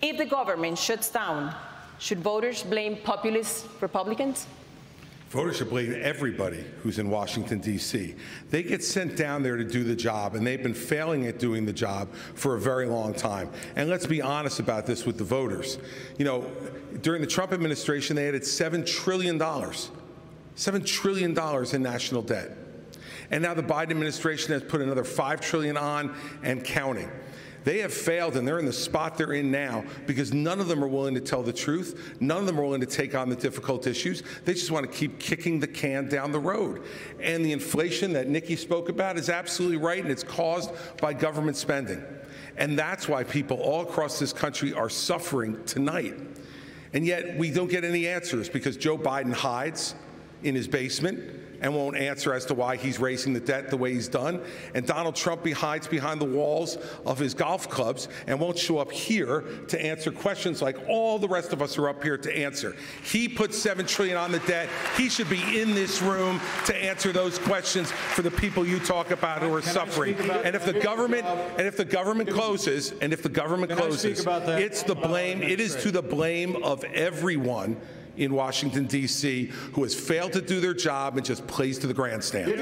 If the government shuts down, should voters blame populist Republicans? Voters should blame everybody who's in Washington, D.C. They get sent down there to do the job, and they've been failing at doing the job for a very long time. And let's be honest about this with the voters. You know, during the Trump administration, they added $7 trillion, $7 trillion in national debt. And now the Biden administration has put another 5 trillion on and counting. They have failed, and they're in the spot they're in now because none of them are willing to tell the truth. None of them are willing to take on the difficult issues. They just want to keep kicking the can down the road. And the inflation that Nikki spoke about is absolutely right, and it's caused by government spending. And that's why people all across this country are suffering tonight. And yet we don't get any answers because Joe Biden hides in his basement and won't answer as to why he's raising the debt the way he's done. And Donald Trump hides behind the walls of his golf clubs and won't show up here to answer questions like all the rest of us are up here to answer. He put seven trillion on the debt. He should be in this room to answer those questions for the people you talk about who are Can suffering. And if the government and if the government closes and if the government Can closes, it's the blame. It is to the blame of everyone in Washington, D.C., who has failed to do their job and just plays to the grandstand.